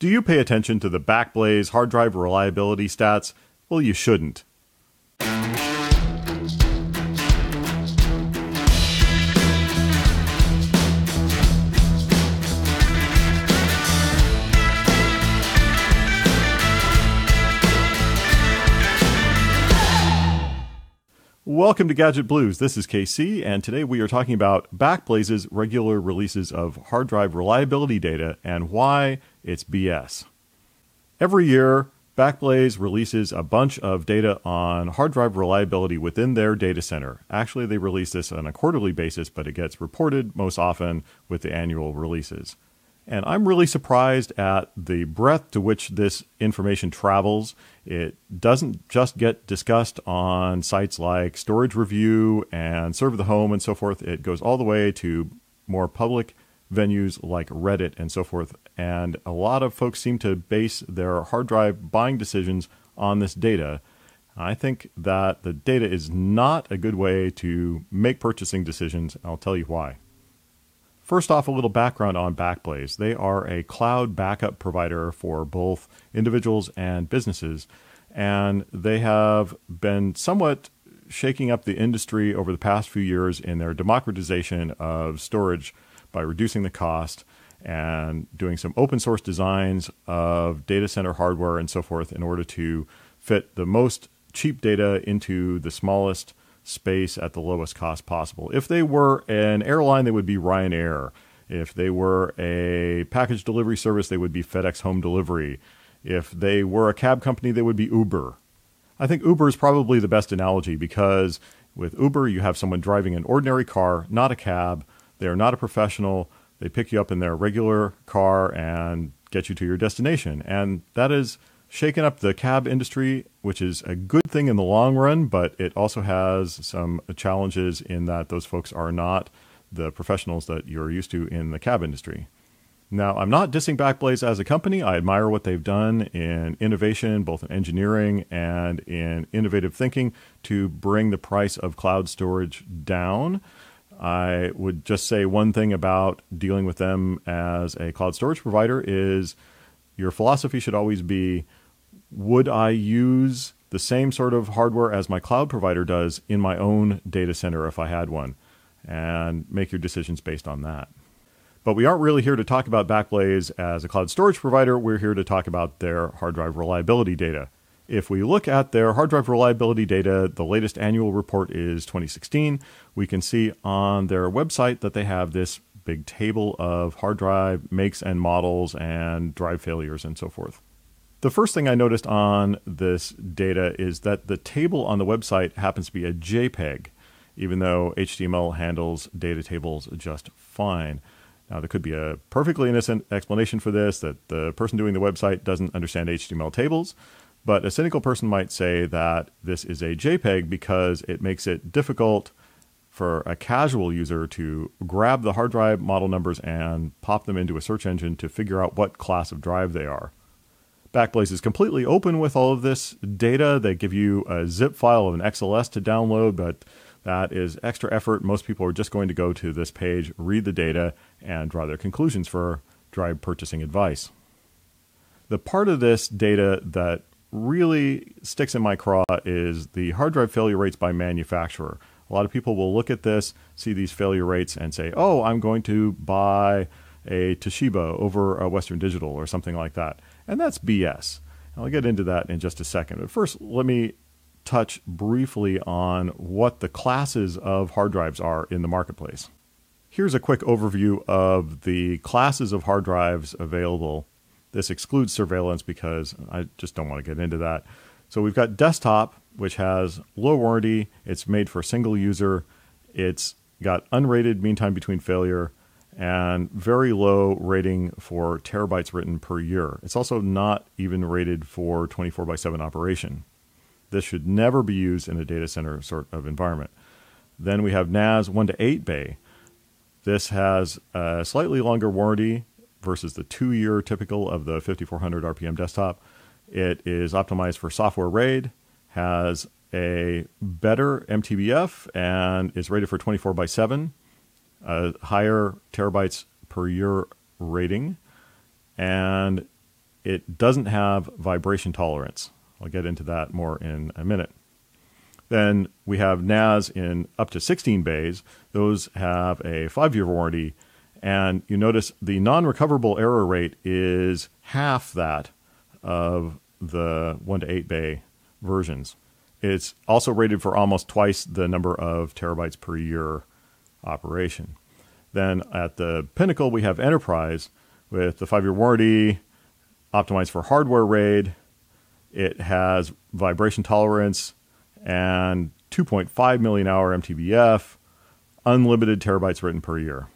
Do you pay attention to the Backblaze hard drive reliability stats? Well, you shouldn't. Welcome to Gadget Blues. This is KC, and today we are talking about Backblaze's regular releases of hard drive reliability data and why it's BS. Every year, Backblaze releases a bunch of data on hard drive reliability within their data center. Actually, they release this on a quarterly basis, but it gets reported most often with the annual releases. And I'm really surprised at the breadth to which this information travels. It doesn't just get discussed on sites like Storage Review and ServeTheHome and so forth. It goes all the way to more public venues like Reddit and so forth. And a lot of folks seem to base their hard drive buying decisions on this data. I think that the data is not a good way to make purchasing decisions. I'll tell you why. First off, a little background on Backblaze. They are a cloud backup provider for both individuals and businesses, and they have been somewhat shaking up the industry over the past few years in their democratization of storage by reducing the cost and doing some open source designs of data center hardware and so forth in order to fit the most cheap data into the smallest space at the lowest cost possible. If they were an airline, they would be Ryanair. If they were a package delivery service, they would be FedEx Home Delivery. If they were a cab company, they would be Uber. I think Uber is probably the best analogy because with Uber, you have someone driving an ordinary car, not a cab. They are not a professional. They pick you up in their regular car and get you to your destination. And that is shaken up the cab industry, which is a good thing in the long run, but it also has some challenges in that those folks are not the professionals that you're used to in the cab industry. Now, I'm not dissing Backblaze as a company. I admire what they've done in innovation, both in engineering and in innovative thinking to bring the price of cloud storage down. I would just say one thing about dealing with them as a cloud storage provider is your philosophy should always be would I use the same sort of hardware as my cloud provider does in my own data center if I had one? And make your decisions based on that. But we aren't really here to talk about Backblaze as a cloud storage provider. We're here to talk about their hard drive reliability data. If we look at their hard drive reliability data, the latest annual report is 2016. We can see on their website that they have this big table of hard drive makes and models and drive failures and so forth. The first thing I noticed on this data is that the table on the website happens to be a JPEG, even though HTML handles data tables just fine. Now, there could be a perfectly innocent explanation for this that the person doing the website doesn't understand HTML tables, but a cynical person might say that this is a JPEG because it makes it difficult for a casual user to grab the hard drive model numbers and pop them into a search engine to figure out what class of drive they are. Backblaze is completely open with all of this data. They give you a zip file of an XLS to download, but that is extra effort. Most people are just going to go to this page, read the data, and draw their conclusions for drive purchasing advice. The part of this data that really sticks in my craw is the hard drive failure rates by manufacturer. A lot of people will look at this, see these failure rates, and say, oh, I'm going to buy a Toshiba over a Western Digital or something like that. And that's BS. I'll get into that in just a second. But first, let me touch briefly on what the classes of hard drives are in the marketplace. Here's a quick overview of the classes of hard drives available. This excludes surveillance because I just don't want to get into that. So we've got desktop, which has low warranty, it's made for a single user, it's got unrated mean time between failure, and very low rating for terabytes written per year. It's also not even rated for 24 by 7 operation. This should never be used in a data center sort of environment. Then we have NAS 1 to 8 bay. This has a slightly longer warranty versus the two year typical of the 5400 RPM desktop. It is optimized for software RAID, has a better MTBF, and is rated for 24 by 7 a higher terabytes per year rating, and it doesn't have vibration tolerance. I'll get into that more in a minute. Then we have NAS in up to 16 bays. Those have a five year warranty. And you notice the non recoverable error rate is half that of the 1 to 8 bay versions. It's also rated for almost twice the number of terabytes per year operation. Then at the pinnacle, we have Enterprise with the five year warranty, optimized for hardware RAID. It has vibration tolerance and 2.5 million hour MTBF, unlimited terabytes written per year.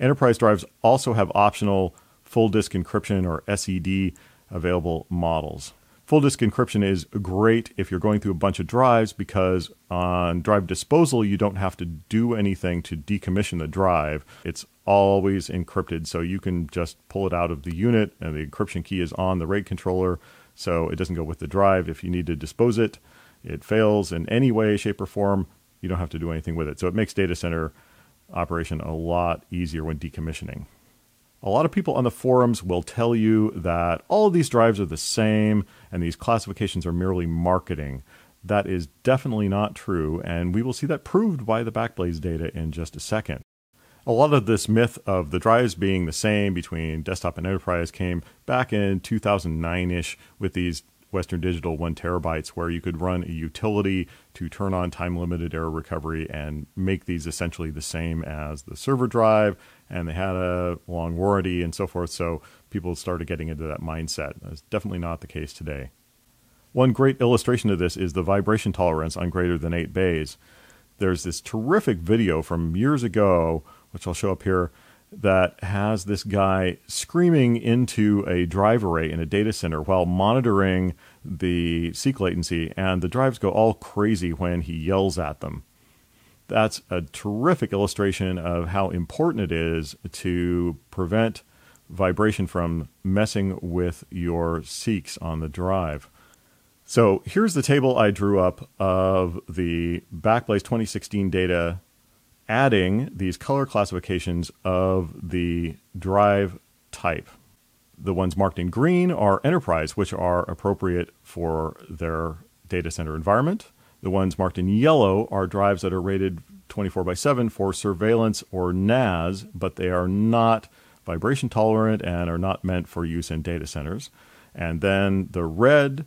Enterprise drives also have optional full disk encryption or SED available models. Full disk encryption is great if you're going through a bunch of drives because on drive disposal, you don't have to do anything to decommission the drive. It's always encrypted, so you can just pull it out of the unit, and the encryption key is on the RAID controller, so it doesn't go with the drive. If you need to dispose it, it fails in any way, shape, or form, you don't have to do anything with it. So it makes data center operation a lot easier when decommissioning. A lot of people on the forums will tell you that all of these drives are the same and these classifications are merely marketing. That is definitely not true, and we will see that proved by the Backblaze data in just a second. A lot of this myth of the drives being the same between desktop and enterprise came back in 2009 ish with these Western Digital one terabytes, where you could run a utility to turn on time limited error recovery and make these essentially the same as the server drive. And they had a long warranty and so forth. So people started getting into that mindset. That's definitely not the case today. One great illustration of this is the vibration tolerance on greater than eight bays. There's this terrific video from years ago, which I'll show up here, that has this guy screaming into a drive array in a data center while monitoring the seek latency, and the drives go all crazy when he yells at them. That's a terrific illustration of how important it is to prevent vibration from messing with your seeks on the drive. So here's the table I drew up of the Backblaze 2016 data adding these color classifications of the drive type. The ones marked in green are enterprise, which are appropriate for their data center environment. The ones marked in yellow are drives that are rated 24 by 7 for surveillance or NAS, but they are not vibration tolerant and are not meant for use in data centers. And then the red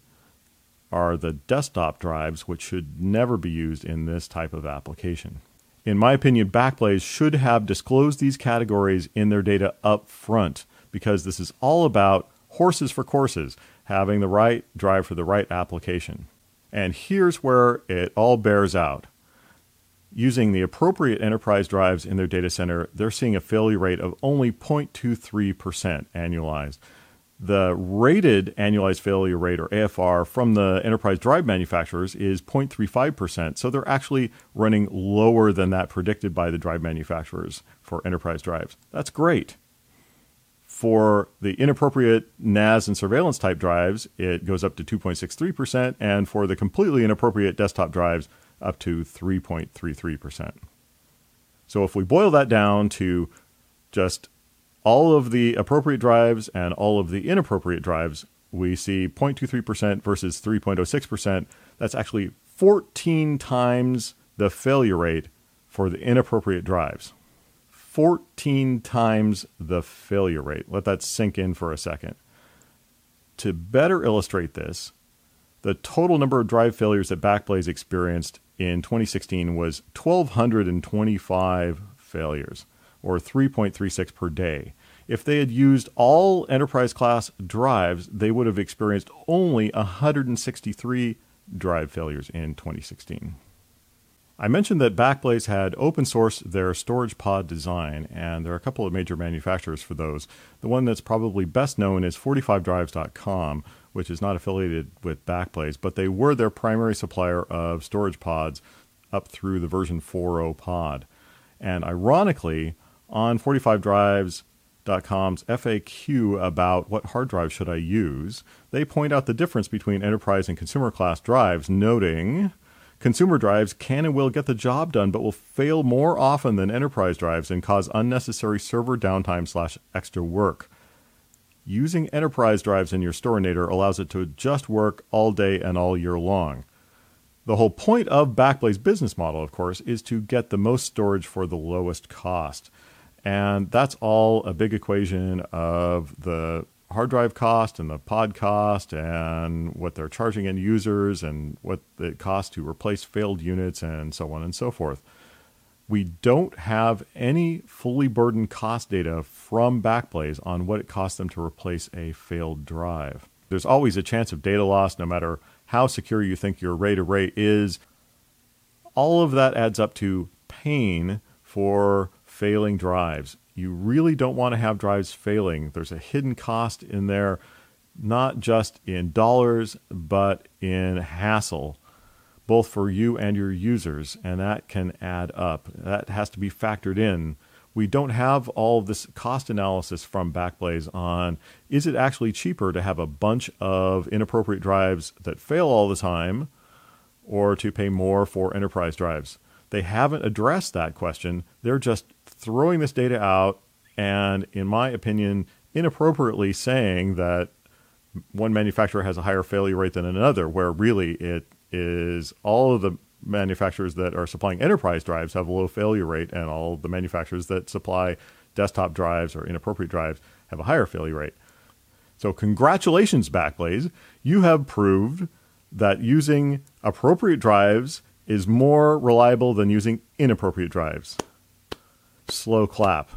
are the desktop drives, which should never be used in this type of application. In my opinion, Backblaze should have disclosed these categories in their data up front because this is all about horses for courses, having the right drive for the right application. And here's where it all bears out. Using the appropriate enterprise drives in their data center, they're seeing a failure rate of only 0.23% annualized the rated annualized failure rate or AFR from the enterprise drive manufacturers is 0.35%. So they're actually running lower than that predicted by the drive manufacturers for enterprise drives. That's great. For the inappropriate NAS and surveillance type drives, it goes up to 2.63%, and for the completely inappropriate desktop drives, up to 3.33%. So if we boil that down to just all of the appropriate drives and all of the inappropriate drives, we see 0.23% versus 3.06%. That's actually 14 times the failure rate for the inappropriate drives. 14 times the failure rate. Let that sink in for a second. To better illustrate this, the total number of drive failures that Backblaze experienced in 2016 was 1,225 failures or 3.36 per day. If they had used all enterprise class drives, they would have experienced only 163 drive failures in 2016. I mentioned that Backblaze had open sourced their storage pod design, and there are a couple of major manufacturers for those. The one that's probably best known is 45drives.com, which is not affiliated with Backblaze, but they were their primary supplier of storage pods up through the version 4.0 pod. And ironically, on 45drives.com's FAQ about what hard drive should I use, they point out the difference between enterprise and consumer class drives, noting consumer drives can and will get the job done, but will fail more often than enterprise drives and cause unnecessary server downtime slash extra work. using enterprise drives in your Storinator allows it to just work all day and all year long. The whole point of Backblaze business model, of course, is to get the most storage for the lowest cost. And that's all a big equation of the hard drive cost and the pod cost and what they're charging end users and what it costs to replace failed units and so on and so forth. We don't have any fully burdened cost data from Backblaze on what it costs them to replace a failed drive. There's always a chance of data loss no matter how secure you think your RAID array is. All of that adds up to pain for failing drives. You really don't want to have drives failing. There's a hidden cost in there, not just in dollars, but in hassle, both for you and your users, and that can add up. That has to be factored in. We don't have all this cost analysis from Backblaze on is it actually cheaper to have a bunch of inappropriate drives that fail all the time or to pay more for enterprise drives? They haven't addressed that question. They're just throwing this data out and, in my opinion, inappropriately saying that one manufacturer has a higher failure rate than another, where really it is all of the manufacturers that are supplying enterprise drives have a low failure rate, and all the manufacturers that supply desktop drives or inappropriate drives have a higher failure rate. So, congratulations, Backblaze. You have proved that using appropriate drives is more reliable than using inappropriate drives. Slow clap.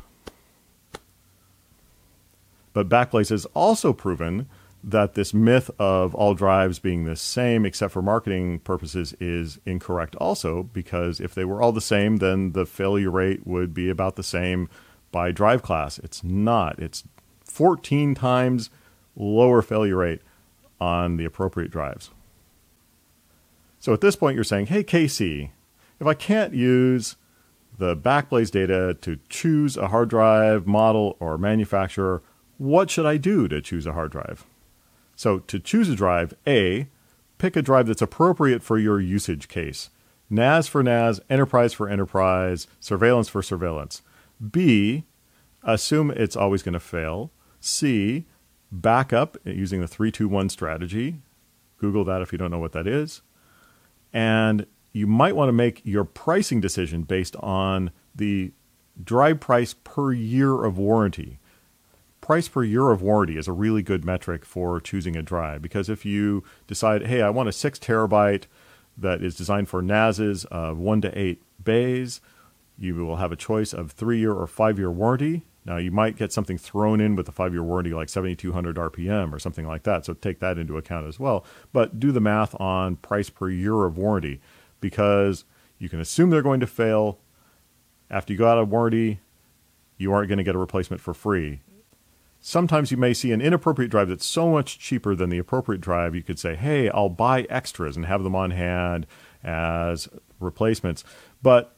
But Backblaze has also proven that this myth of all drives being the same except for marketing purposes is incorrect also because if they were all the same then the failure rate would be about the same by drive class. It's not. It's 14 times lower failure rate on the appropriate drives so at this point you're saying hey KC if I can't use the Backblaze data to choose a hard drive model or manufacturer, what should I do to choose a hard drive? So, to choose a drive, A, pick a drive that's appropriate for your usage case. NAS for NAS, enterprise for enterprise, surveillance for surveillance. B, assume it's always going to fail. C, backup using the 321 strategy. Google that if you don't know what that is. And you might want to make your pricing decision based on the drive price per year of warranty. Price per year of warranty is a really good metric for choosing a drive because if you decide, hey, I want a six terabyte that is designed for NASs of one to eight bays, you will have a choice of three year or five year warranty. Now, you might get something thrown in with a five year warranty like 7200 RPM or something like that. So take that into account as well. But do the math on price per year of warranty because you can assume they're going to fail. After you go out of warranty, you aren't going to get a replacement for free. Sometimes you may see an inappropriate drive that's so much cheaper than the appropriate drive, you could say, hey, I'll buy extras and have them on hand as replacements. But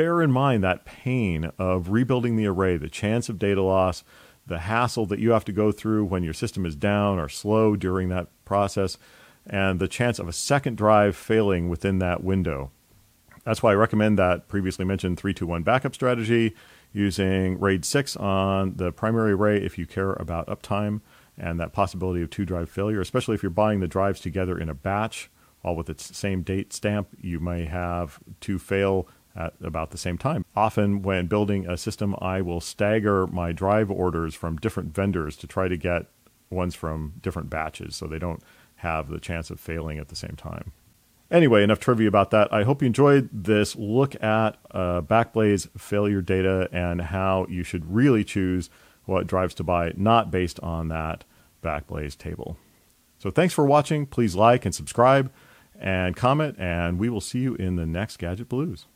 bear in mind that pain of rebuilding the array, the chance of data loss, the hassle that you have to go through when your system is down or slow during that process and the chance of a second drive failing within that window. That's why I recommend that previously mentioned 321 backup strategy using RAID 6 on the primary array if you care about uptime and that possibility of two drive failure, especially if you're buying the drives together in a batch, all with its same date stamp, you may have two fail at about the same time. Often, when building a system, I will stagger my drive orders from different vendors to try to get ones from different batches so they don't have the chance of failing at the same time. Anyway, enough trivia about that. I hope you enjoyed this look at uh, Backblaze failure data and how you should really choose what drives to buy, not based on that Backblaze table. So thanks for watching. Please like and subscribe and comment, and we will see you in the next Gadget Blues.